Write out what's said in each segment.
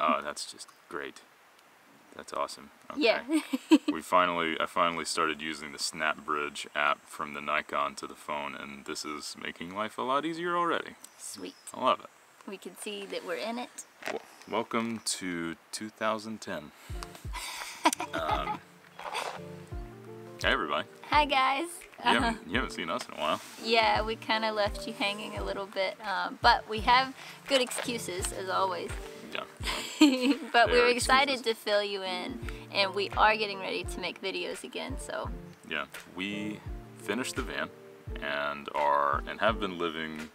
Oh, that's just great. That's awesome. Okay. Yeah. we finally, I finally started using the SnapBridge app from the Nikon to the phone, and this is making life a lot easier already. Sweet. I love it. We can see that we're in it. Well, welcome to 2010. um, hey everybody. Hi guys. You, haven't, you haven't seen us in a while. Yeah, we kind of left you hanging a little bit, um, but we have good excuses as always. Yeah. but we were excited excuses. to fill you in, and we are getting ready to make videos again. So Yeah. We finished the van and are and have been living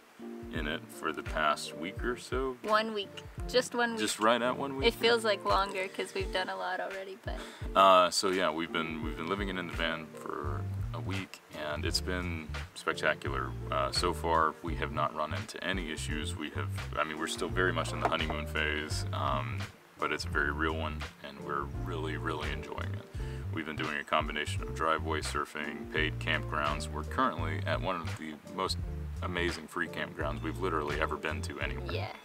in it for the past week or so. one week, just one week. Just right at one week. it feels like longer because we've done a lot already, but Uh, so yeah, we've been we've been living in the van for a week, and it's been spectacular. Uh, so far, we have not run into any issues. We have, I mean, we're still very much in the honeymoon phase, um, but it's a very real one, and we're really really enjoying it. We've been doing a combination of driveway surfing, paid campgrounds. We're currently at one of the most amazing free campgrounds we've literally ever been to anywhere. yeah.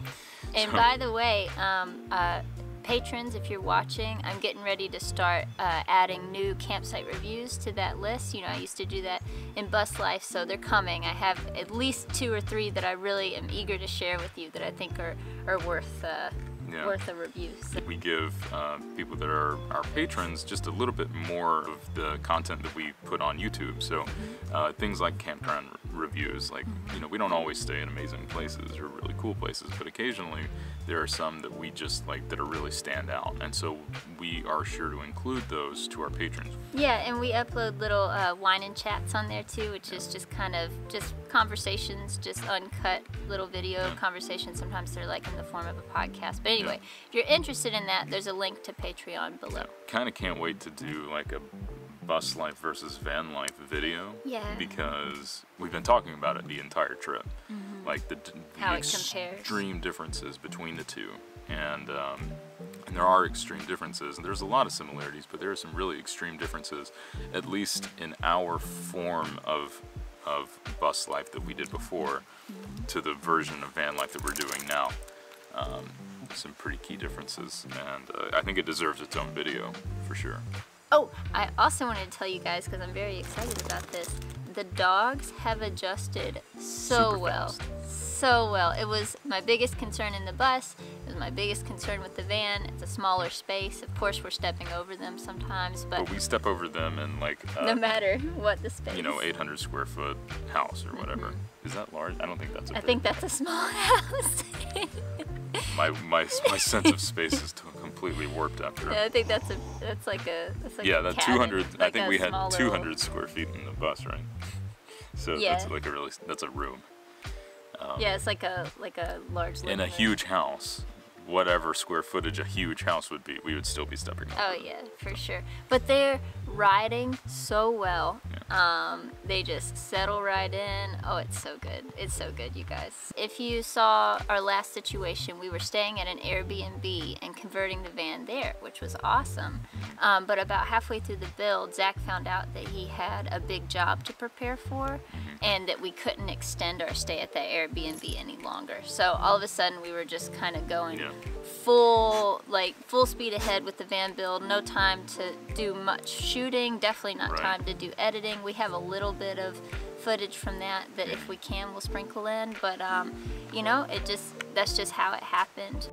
And So- by the way, um, uh, patrons, if you're watching, I'm getting ready to start uh, adding new campsite reviews to that list. You know, I used to do that in Bus Life, so they're coming. I have at least two or three that I really am eager to share with you that I think are, are worth uh, Yeah. worth of reviews. So, we give uh, people that are our patrons just a little bit more of the content that we put on YouTube. So uh, things like campground reviews, like you know, we don't always stay in amazing places or really cool places, but occasionally there are some that we just like that are really stand out, and so we are sure to include those to our patrons. yeah, and we upload little uh, wine and chats on there too, which is just kind of just conversations, just uncut little video conversations. Sometimes they're like in the form of a podcast. But anyway, if you're interested in that, there's a link to Patreon below. Kind of can't wait to do like a bus life versus van life video. Yeah. Because we've been talking about it the entire trip, like the, the. How it compares. extreme differences between the two, and um, and there are extreme differences, and there's a lot of similarities, but there are some really extreme differences, at least in our form of of bus life that we did before, to the version of van life that we're doing now. Um, some pretty key differences, and uh, I think it deserves its own video for sure. Oh, I also wanted to tell you guys because I'm very excited about this. The dogs have adjusted so well. So well. It was my biggest concern in the bus. It was my biggest concern with the van. It's a smaller space. Of course, we're stepping over them sometimes, but But we step over them in like uh, no matter what the space. you know 800 square foot house or whatever. Is that large? I don't think that's. A. I big- think that's a small house. my my my sense of space is completely warped after. I think that's a that's like a that's like yeah, that cabin, 200. I think we had 200 square feet in the bus, right? So Yeah. that's like a really that's a room um, Yeah, it's like a like a large. in a room. huge house. Whatever square footage a huge house would be, we would still be stepping over. Oh yeah, for sure. But they're riding so well. Um, they just settle right in. Oh, it's so good. It's so good, you guys. If you saw our last situation, we were staying at an Airbnb and converting the van there, which was awesome. Um, but about halfway through the build, Zac found out that he had a big job to prepare for, and that we couldn't extend our stay at that Airbnb any longer. So all of a sudden, we were just kind of going Yeah. Full like full speed ahead with the van build. No time to do much shooting definitely not Right. time to do editing. We have a little bit of footage from that that if we can we'll sprinkle in but um, you know it just that's just how it happened.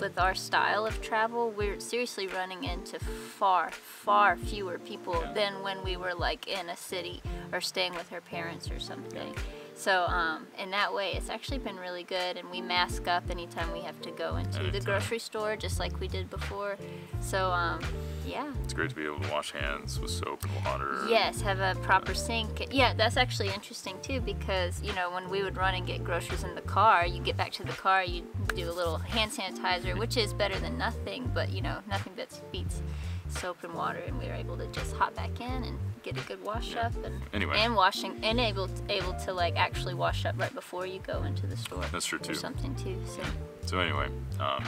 With our style of travel we're seriously running into far far fewer people Yeah. than when we were like in a city or staying with her parents or something so um, in that way, it's actually been really good, and we mask up anytime we have to go into the grocery store, just like we did before. So um, yeah, It's great to be able to wash hands with soap and water. yes, have a proper sink. Yeah, that's actually interesting too, because you know when we would run and get groceries in the car, you get back to the car, you do a little hand sanitizer, which is better than nothing, but you know nothing beats beats soap and water, and we were able to just hop back in and get a good wash Yeah. up and Anyway. and washing and able able to like actually wash up right before you go into the store. That's true, too. something too. So So anyway, um,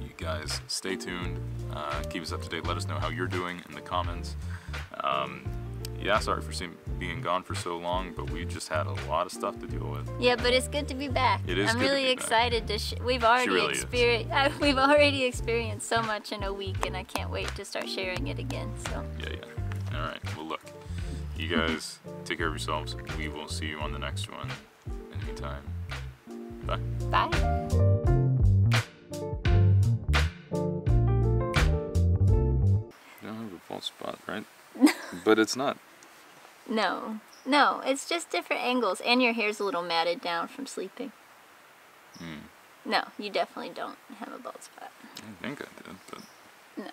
you guys stay tuned. Uh, keep us up to date. Let us know how you're doing in the comments. Um, yeah, sorry for seem, being gone for so long, but we just had a lot of stuff to deal with. Yeah, but it's good to be back. It is I'm good to really be back. excited to. Sh- we've already really experienced. We've already experienced so much in a week, and I can't wait to start sharing it again. So, Yeah, yeah. All right. Well, look, you guys take care of yourselves. We will see you on the next one. In the meantime, bye. bye. You don't have a false spot, right? but it's not. No, no, it's just different angles, and your hair's a little matted down from sleeping. Hmm. No, you definitely don't have a bald spot. I think I did, but No.